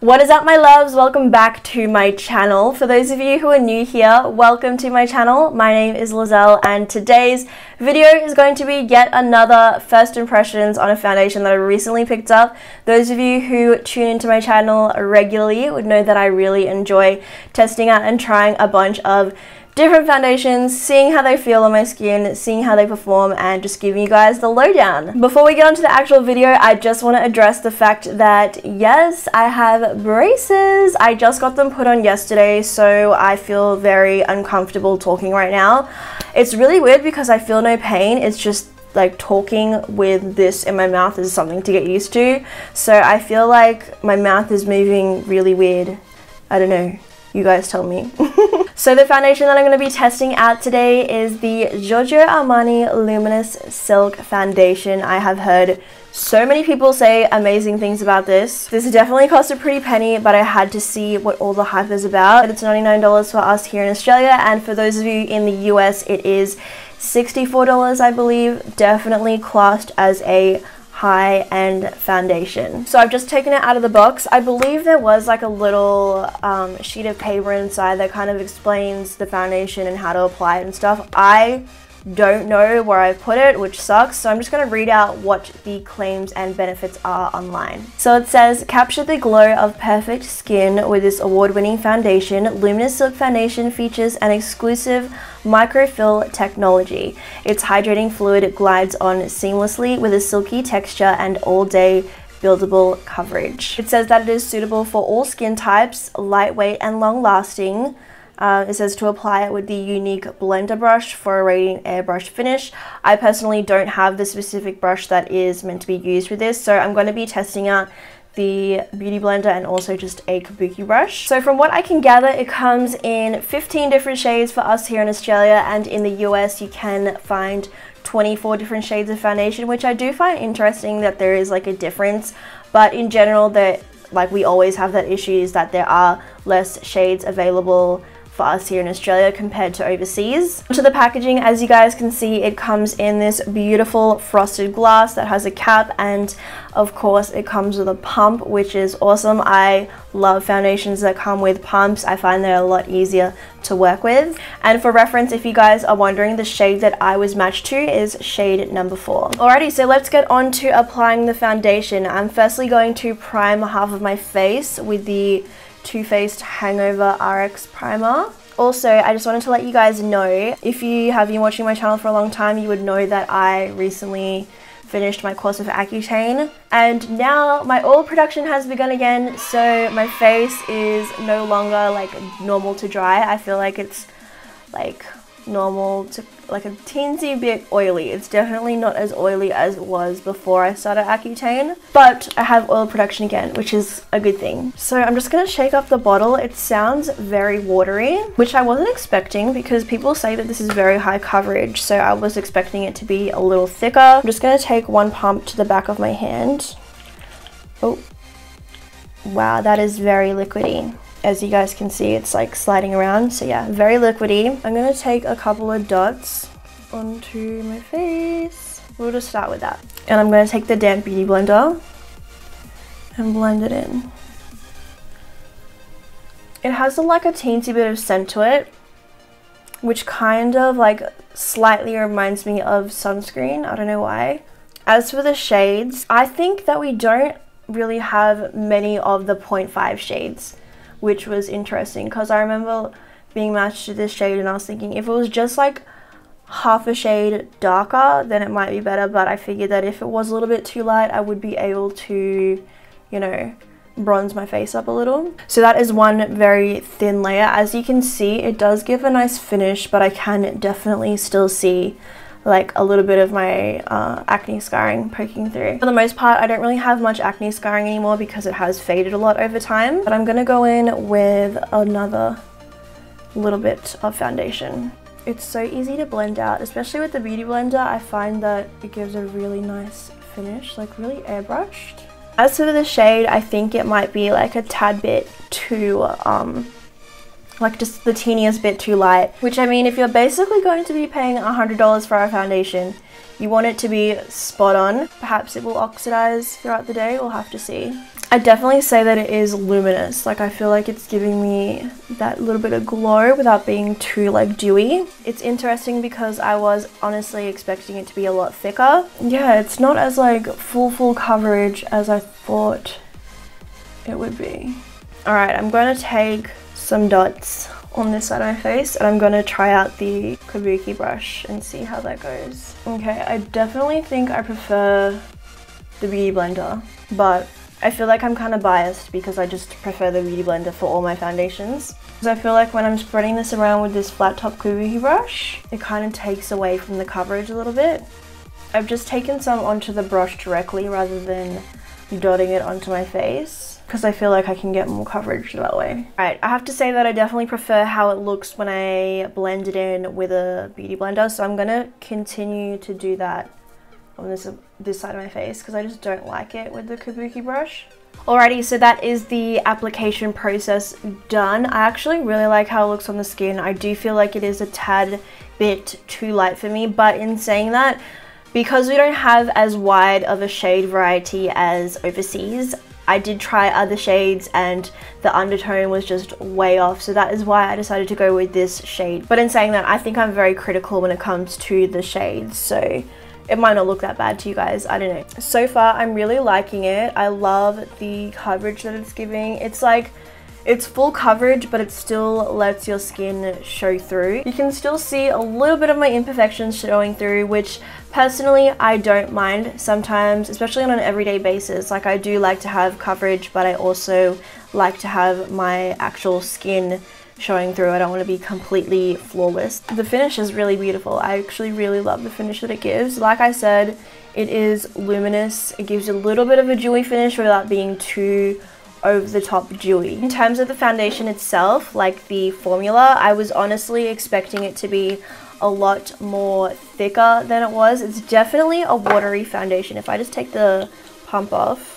What is up my loves? Welcome back to my channel. For those of you who are new here, welcome to my channel. My name is Leizel and today's video is going to be yet another first impressions on a foundation that I recently picked up. Those of you who tune into my channel regularly would know that I really enjoy testing out and trying a bunch of different foundations, seeing how they feel on my skin, seeing how they perform, and just giving you guys the lowdown. Before we get on to the actual video, I just want to address the fact that yes, I have braces. I just got them put on yesterday, so I feel very uncomfortable talking right now. It's really weird because I feel no pain. It's just like talking with this in my mouth is something to get used to. So I feel like my mouth is moving really weird. I don't know. You guys tell me. so the foundation that I'm going to be testing out today is the Giorgio Armani Luminous Silk Foundation. I have heard so many people say amazing things about this. This definitely cost a pretty penny, but I had to see what all the hype is about. It's $99 for us here in Australia, and for those of you in the US, it is $64, I believe. Definitely classed as a high-end foundation. So I've just taken it out of the box. I believe there was like a little um, sheet of paper inside that kind of explains the foundation and how to apply it and stuff. I don't know where I put it, which sucks. So I'm just going to read out what the claims and benefits are online. So it says, capture the glow of perfect skin with this award-winning foundation. Luminous Silk Foundation features an exclusive microfill technology. Its hydrating fluid glides on seamlessly with a silky texture and all-day buildable coverage. It says that it is suitable for all skin types, lightweight and long-lasting, uh, it says to apply it with the unique blender brush for a radiant airbrush finish. I personally don't have the specific brush that is meant to be used with this, so I'm going to be testing out the Beauty Blender and also just a kabuki brush. So from what I can gather, it comes in 15 different shades for us here in Australia and in the US you can find 24 different shades of foundation, which I do find interesting that there is like a difference. But in general, that like we always have that issue is that there are less shades available for us here in Australia compared to overseas. To the packaging, as you guys can see, it comes in this beautiful frosted glass that has a cap and of course it comes with a pump, which is awesome. I love foundations that come with pumps. I find they're a lot easier to work with. And for reference, if you guys are wondering, the shade that I was matched to is shade number four. Alrighty, so let's get on to applying the foundation. I'm firstly going to prime half of my face with the too Faced Hangover RX Primer. Also, I just wanted to let you guys know, if you have been watching my channel for a long time, you would know that I recently finished my course of Accutane and now my oil production has begun again so my face is no longer like normal to dry I feel like it's like normal to like a teensy bit oily. It's definitely not as oily as it was before I started Accutane, but I have oil production again, which is a good thing. So I'm just gonna shake up the bottle. It sounds very watery, which I wasn't expecting because people say that this is very high coverage, so I was expecting it to be a little thicker. I'm just gonna take one pump to the back of my hand. Oh, wow, that is very liquidy as you guys can see it's like sliding around. So yeah very liquidy. I'm gonna take a couple of dots onto my face. We'll just start with that. And i'm gonna take the damp beauty blender and blend it in. It has a, like a teensy bit of scent to it which kind of like slightly reminds me of sunscreen. I don't know why. As for the shades i think that we don't really have many of the 0.5 shades which was interesting because I remember being matched to this shade and I was thinking if it was just like half a shade darker then it might be better but I figured that if it was a little bit too light I would be able to you know bronze my face up a little. So that is one very thin layer. As you can see it does give a nice finish but I can definitely still see like a little bit of my uh, acne scarring poking through. For the most part, I don't really have much acne scarring anymore because it has faded a lot over time. But I'm gonna go in with another little bit of foundation. It's so easy to blend out, especially with the Beauty Blender. I find that it gives a really nice finish, like really airbrushed. As for the shade, I think it might be like a tad bit too um, like just the teeniest bit too light. Which I mean, if you're basically going to be paying $100 for a foundation, you want it to be spot on. Perhaps it will oxidize throughout the day, we'll have to see. I definitely say that it is luminous. Like I feel like it's giving me that little bit of glow without being too like dewy. It's interesting because I was honestly expecting it to be a lot thicker. Yeah, it's not as like full full coverage as I thought it would be. All right, I'm going to take some dots on this side of my face and I'm to try out the Kabuki brush and see how that goes. Okay, I definitely think I prefer the Beauty Blender, but I feel like I'm kind of biased because I just prefer the Beauty Blender for all my foundations. Because I feel like when I'm spreading this around with this flat top Kabuki brush, it kind of takes away from the coverage a little bit. I've just taken some onto the brush directly rather than dotting it onto my face because I feel like I can get more coverage that way. Alright, I have to say that I definitely prefer how it looks when I blend it in with a beauty blender, so I'm to continue to do that on this, this side of my face because I just don't like it with the Kabuki brush. Alrighty, so that is the application process done. I actually really like how it looks on the skin. I do feel like it is a tad bit too light for me, but in saying that, because we don't have as wide of a shade variety as overseas, I did try other shades and the undertone was just way off so that is why I decided to go with this shade. But in saying that I think I'm very critical when it comes to the shades so it might not look that bad to you guys, I don't know. So far, I'm really liking it. I love the coverage that it's giving. It's like, it's full coverage, but it still lets your skin show through. You can still see a little bit of my imperfections showing through, which personally, I don't mind sometimes, especially on an everyday basis. Like I do like to have coverage, but I also like to have my actual skin showing through. I don't want to be completely flawless. The finish is really beautiful. I actually really love the finish that it gives. Like I said, it is luminous. It gives you a little bit of a dewy finish without being too over the top dewy. In terms of the foundation itself, like the formula, I was honestly expecting it to be a lot more thicker than it was. It's definitely a watery foundation. If I just take the pump off,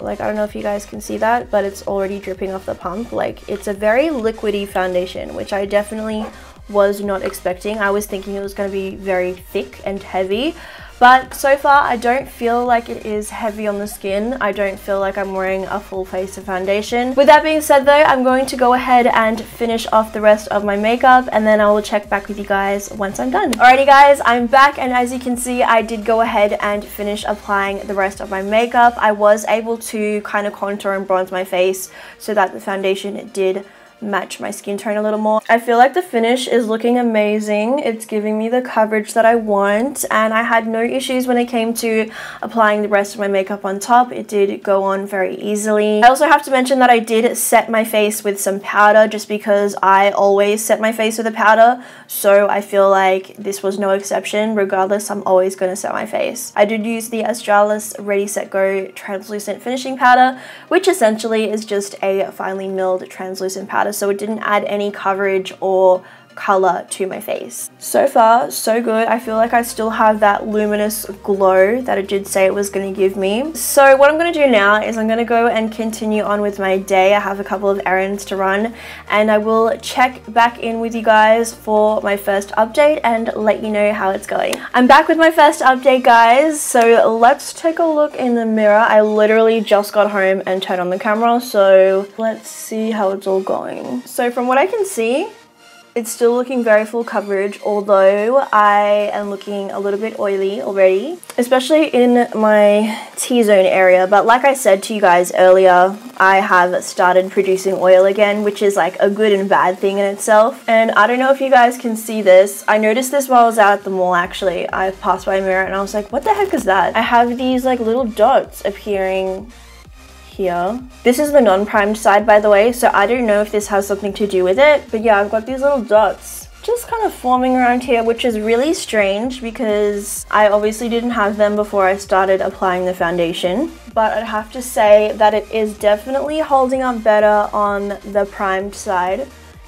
like, I don't know if you guys can see that, but it's already dripping off the pump. Like, it's a very liquidy foundation, which I definitely was not expecting. I was thinking it was going to be very thick and heavy, but so far, I don't feel like it is heavy on the skin. I don't feel like I'm wearing a full face of foundation. With that being said though, I'm going to go ahead and finish off the rest of my makeup and then I will check back with you guys once I'm done. Alrighty guys, I'm back and as you can see, I did go ahead and finish applying the rest of my makeup. I was able to kind of contour and bronze my face so that the foundation did match my skin tone a little more. I feel like the finish is looking amazing. It's giving me the coverage that I want and I had no issues when it came to applying the rest of my makeup on top. It did go on very easily. I also have to mention that I did set my face with some powder just because I always set my face with a powder so I feel like this was no exception. Regardless, I'm always going to set my face. I did use the Australis Ready Set Go translucent finishing powder which essentially is just a finely milled translucent powder so it didn't add any coverage or color to my face. So far, so good. I feel like I still have that luminous glow that it did say it was going to give me. So what I'm going to do now is I'm going to go and continue on with my day. I have a couple of errands to run and I will check back in with you guys for my first update and let you know how it's going. I'm back with my first update guys. So let's take a look in the mirror. I literally just got home and turned on the camera. So let's see how it's all going. So from what I can see, it's still looking very full coverage, although I am looking a little bit oily already, especially in my T-zone area. But like I said to you guys earlier, I have started producing oil again, which is like a good and bad thing in itself. And I don't know if you guys can see this. I noticed this while I was out at the mall actually. I passed by a mirror and I was like, what the heck is that? I have these like little dots appearing here. This is the non-primed side, by the way, so I don't know if this has something to do with it. But yeah, I've got these little dots just kind of forming around here, which is really strange because I obviously didn't have them before I started applying the foundation. But I'd have to say that it is definitely holding up better on the primed side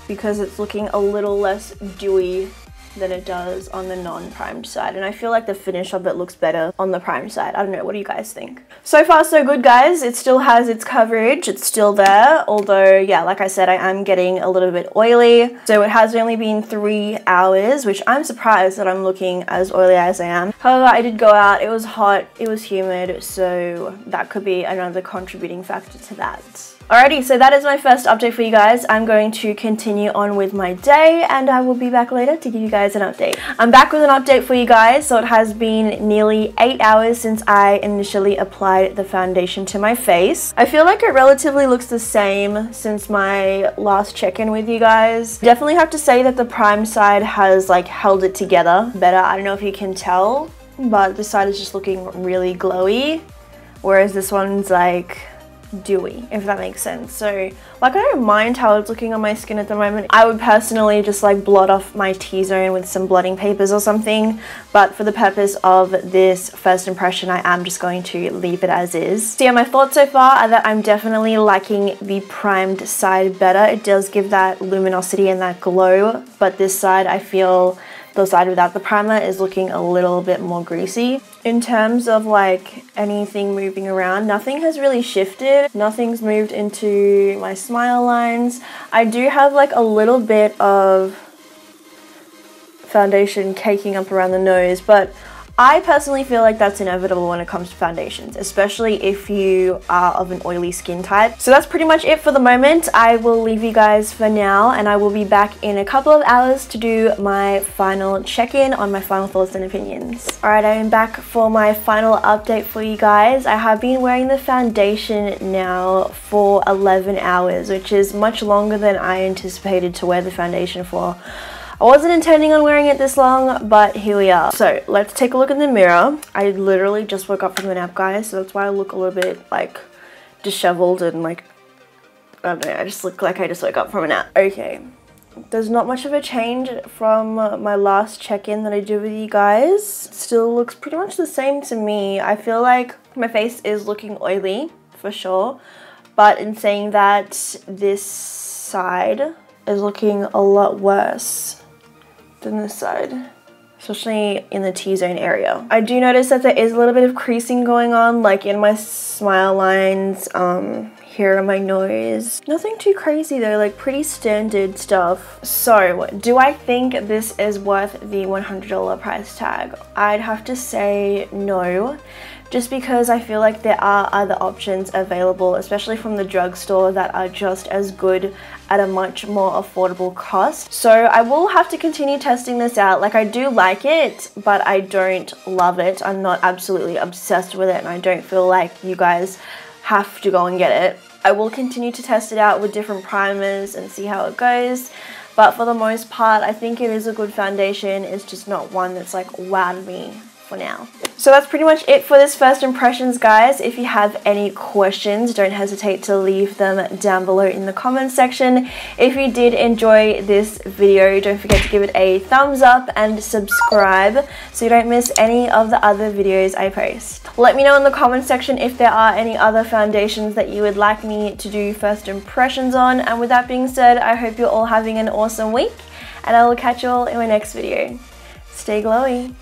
because it's looking a little less dewy than it does on the non-primed side and I feel like the finish of it looks better on the primed side. I don't know, what do you guys think? So far so good guys, it still has its coverage, it's still there, although yeah, like I said, I am getting a little bit oily. So it has only been three hours, which I'm surprised that I'm looking as oily as I am. However, I did go out, it was hot, it was humid, so that could be another contributing factor to that. Alrighty, so that is my first update for you guys. I'm going to continue on with my day and I will be back later to give you guys an update. I'm back with an update for you guys. So it has been nearly 8 hours since I initially applied the foundation to my face. I feel like it relatively looks the same since my last check-in with you guys. Definitely have to say that the prime side has like held it together better. I don't know if you can tell, but this side is just looking really glowy. Whereas this one's like dewy, if that makes sense. So like I don't mind how it's looking on my skin at the moment. I would personally just like blot off my T-zone with some blotting papers or something. But for the purpose of this first impression, I am just going to leave it as is. So yeah, my thoughts so far are that I'm definitely liking the primed side better. It does give that luminosity and that glow, but this side I feel the side without the primer is looking a little bit more greasy. In terms of like anything moving around, nothing has really shifted. Nothing's moved into my smile lines. I do have like a little bit of foundation caking up around the nose, but I personally feel like that's inevitable when it comes to foundations, especially if you are of an oily skin type. So that's pretty much it for the moment. I will leave you guys for now and I will be back in a couple of hours to do my final check-in on my final thoughts and opinions. Alright, I am back for my final update for you guys. I have been wearing the foundation now for 11 hours, which is much longer than I anticipated to wear the foundation for. I wasn't intending on wearing it this long, but here we are. So let's take a look in the mirror. I literally just woke up from a nap, guys, so that's why I look a little bit like disheveled and like, I don't know, I just look like I just woke up from a nap. Okay, there's not much of a change from my last check-in that I did with you guys. Still looks pretty much the same to me. I feel like my face is looking oily for sure, but in saying that, this side is looking a lot worse than this side especially in the T-zone area. I do notice that there is a little bit of creasing going on, like in my smile lines, um, here on my nose. Nothing too crazy though, like pretty standard stuff. So, do I think this is worth the $100 price tag? I'd have to say no just because I feel like there are other options available, especially from the drugstore, that are just as good at a much more affordable cost. So I will have to continue testing this out. Like I do like it, but I don't love it. I'm not absolutely obsessed with it and I don't feel like you guys have to go and get it. I will continue to test it out with different primers and see how it goes. But for the most part, I think it is a good foundation. It's just not one that's like wowed me for now. So that's pretty much it for this first impressions guys. If you have any questions, don't hesitate to leave them down below in the comments section. If you did enjoy this video, don't forget to give it a thumbs up and subscribe so you don't miss any of the other videos I post. Let me know in the comments section if there are any other foundations that you would like me to do first impressions on. And with that being said, I hope you're all having an awesome week and I will catch you all in my next video. Stay glowy.